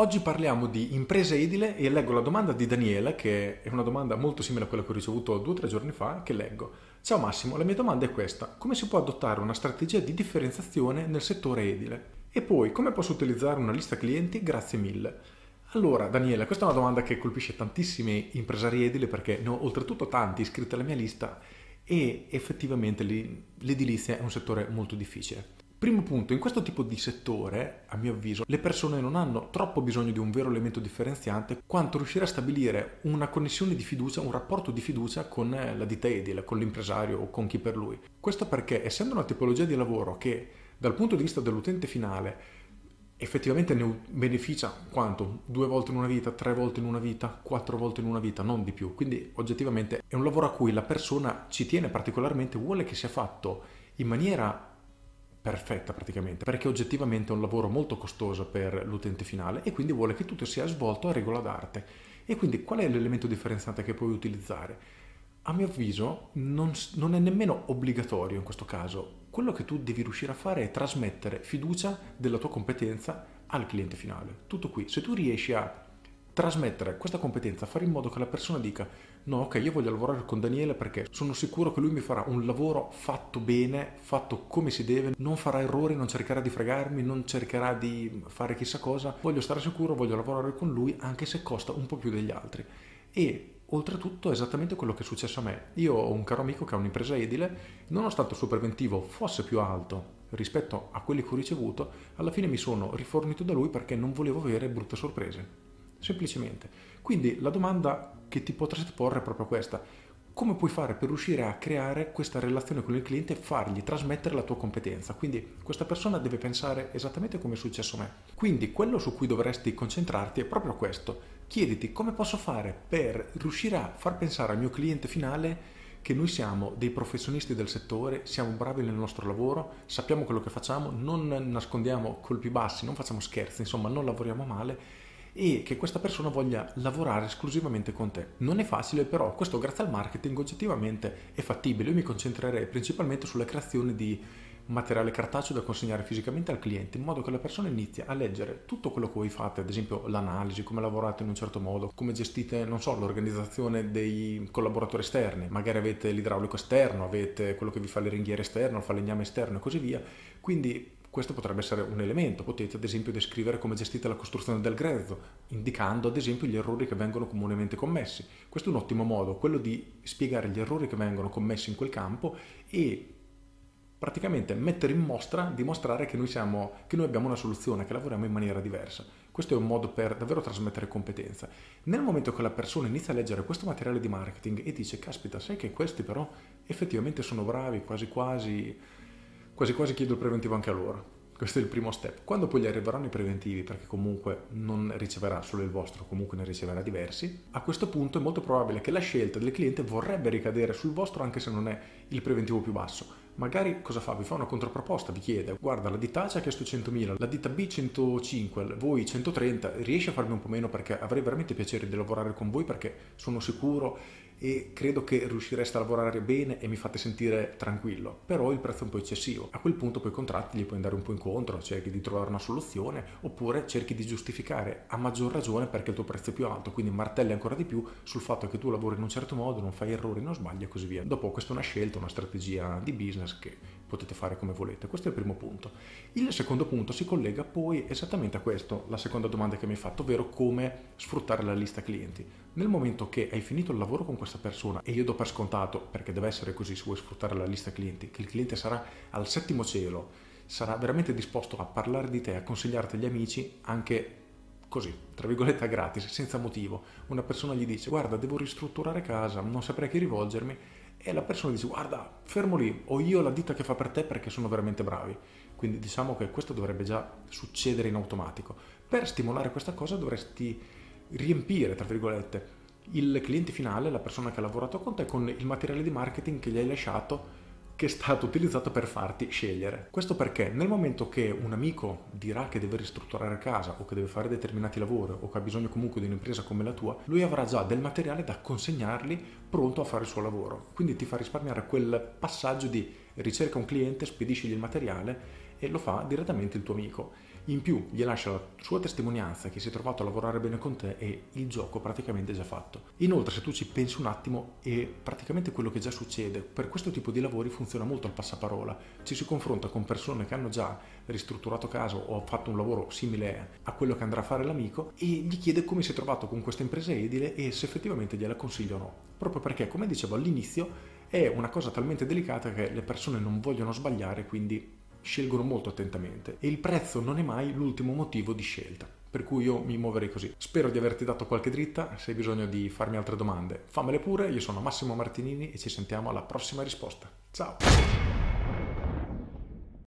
Oggi parliamo di impresa edile e leggo la domanda di Daniela, che è una domanda molto simile a quella che ho ricevuto due o tre giorni fa, che leggo. Ciao Massimo, la mia domanda è questa. Come si può adottare una strategia di differenziazione nel settore edile? E poi, come posso utilizzare una lista clienti? Grazie mille. Allora, Daniela, questa è una domanda che colpisce tantissimi impresari edili perché ne ho oltretutto tanti iscritti alla mia lista e effettivamente l'edilizia è un settore molto difficile. Primo punto, in questo tipo di settore, a mio avviso, le persone non hanno troppo bisogno di un vero elemento differenziante quanto riuscire a stabilire una connessione di fiducia, un rapporto di fiducia con la ditta edile, con l'impresario o con chi per lui. Questo perché, essendo una tipologia di lavoro che dal punto di vista dell'utente finale effettivamente ne beneficia quanto? Due volte in una vita, tre volte in una vita, quattro volte in una vita, non di più. Quindi oggettivamente è un lavoro a cui la persona ci tiene particolarmente, vuole che sia fatto in maniera perfetta praticamente, perché oggettivamente è un lavoro molto costoso per l'utente finale e quindi vuole che tutto sia svolto a regola d'arte. E quindi qual è l'elemento differenziante che puoi utilizzare? A mio avviso non, non è nemmeno obbligatorio in questo caso. Quello che tu devi riuscire a fare è trasmettere fiducia della tua competenza al cliente finale. Tutto qui. Se tu riesci a trasmettere questa competenza, fare in modo che la persona dica no, ok, io voglio lavorare con Daniele perché sono sicuro che lui mi farà un lavoro fatto bene, fatto come si deve, non farà errori, non cercherà di fregarmi, non cercherà di fare chissà cosa, voglio stare sicuro, voglio lavorare con lui anche se costa un po' più degli altri. E oltretutto è esattamente quello che è successo a me. Io ho un caro amico che ha un'impresa edile, nonostante il suo preventivo fosse più alto rispetto a quelli che ho ricevuto, alla fine mi sono rifornito da lui perché non volevo avere brutte sorprese semplicemente. Quindi la domanda che ti potresti porre è proprio questa. Come puoi fare per riuscire a creare questa relazione con il cliente e fargli trasmettere la tua competenza? Quindi questa persona deve pensare esattamente come è successo a me. Quindi quello su cui dovresti concentrarti è proprio questo. Chiediti come posso fare per riuscire a far pensare al mio cliente finale che noi siamo dei professionisti del settore, siamo bravi nel nostro lavoro, sappiamo quello che facciamo, non nascondiamo colpi bassi, non facciamo scherzi, insomma non lavoriamo male e che questa persona voglia lavorare esclusivamente con te. Non è facile, però questo grazie al marketing oggettivamente è fattibile. Io mi concentrerei principalmente sulla creazione di materiale cartaceo da consegnare fisicamente al cliente, in modo che la persona inizi a leggere tutto quello che voi fate, ad esempio l'analisi, come lavorate in un certo modo, come gestite, non so, l'organizzazione dei collaboratori esterni, magari avete l'idraulico esterno, avete quello che vi fa le ringhiere esterno, il falegname esterno e così via. Quindi questo potrebbe essere un elemento, potete ad esempio descrivere come gestite la costruzione del grezzo, indicando ad esempio gli errori che vengono comunemente commessi. Questo è un ottimo modo, quello di spiegare gli errori che vengono commessi in quel campo e praticamente mettere in mostra, dimostrare che noi, siamo, che noi abbiamo una soluzione, che lavoriamo in maniera diversa. Questo è un modo per davvero trasmettere competenza. Nel momento che la persona inizia a leggere questo materiale di marketing e dice, caspita, sai che questi però effettivamente sono bravi, quasi quasi quasi quasi chiedo il preventivo anche a loro. Questo è il primo step. Quando poi gli arriveranno i preventivi, perché comunque non riceverà solo il vostro, comunque ne riceverà diversi, a questo punto è molto probabile che la scelta del cliente vorrebbe ricadere sul vostro anche se non è il preventivo più basso. Magari cosa fa? Vi fa una controproposta, vi chiede, guarda la ditta A ci ha chiesto 100.000, la ditta B 105, voi 130, riesci a farmi un po' meno perché avrei veramente piacere di lavorare con voi perché sono sicuro e credo che riuscireste a lavorare bene e mi fate sentire tranquillo, però il prezzo è un po' eccessivo. A quel punto poi i contratti gli puoi andare un po' incontro, cerchi di trovare una soluzione oppure cerchi di giustificare a maggior ragione perché il tuo prezzo è più alto, quindi martelli ancora di più sul fatto che tu lavori in un certo modo, non fai errori, non sbagli e così via. Dopo questa è una scelta, una strategia di business che potete fare come volete. Questo è il primo punto. Il secondo punto si collega poi esattamente a questo, la seconda domanda che mi hai fatto, ovvero come sfruttare la lista clienti. Nel momento che hai finito il lavoro con questa persona, e io do per scontato, perché deve essere così se vuoi sfruttare la lista clienti, che il cliente sarà al settimo cielo, sarà veramente disposto a parlare di te, a consigliarti agli amici anche così, tra virgolette, gratis, senza motivo. Una persona gli dice guarda, devo ristrutturare casa, non saprei a chi rivolgermi e la persona dice guarda fermo lì ho io la ditta che fa per te perché sono veramente bravi. Quindi diciamo che questo dovrebbe già succedere in automatico. Per stimolare questa cosa dovresti riempire tra virgolette il cliente finale la persona che ha lavorato con te con il materiale di marketing che gli hai lasciato che è stato utilizzato per farti scegliere. Questo perché nel momento che un amico dirà che deve ristrutturare casa o che deve fare determinati lavori o che ha bisogno comunque di un'impresa come la tua, lui avrà già del materiale da consegnargli pronto a fare il suo lavoro. Quindi ti fa risparmiare quel passaggio di ricerca un cliente, spedisci il materiale e lo fa direttamente il tuo amico. In più gli lascia la sua testimonianza che si è trovato a lavorare bene con te e il gioco praticamente è già fatto. Inoltre se tu ci pensi un attimo è praticamente quello che già succede. Per questo tipo di lavori funziona molto il passaparola. Ci si confronta con persone che hanno già ristrutturato casa o fatto un lavoro simile a quello che andrà a fare l'amico e gli chiede come si è trovato con questa impresa edile e se effettivamente gliela consiglio o no. Proprio perché, come dicevo all'inizio, è una cosa talmente delicata che le persone non vogliono sbagliare, quindi scelgono molto attentamente e il prezzo non è mai l'ultimo motivo di scelta. Per cui io mi muoverei così. Spero di averti dato qualche dritta, se hai bisogno di farmi altre domande fammele pure, io sono Massimo Martinini e ci sentiamo alla prossima risposta. Ciao!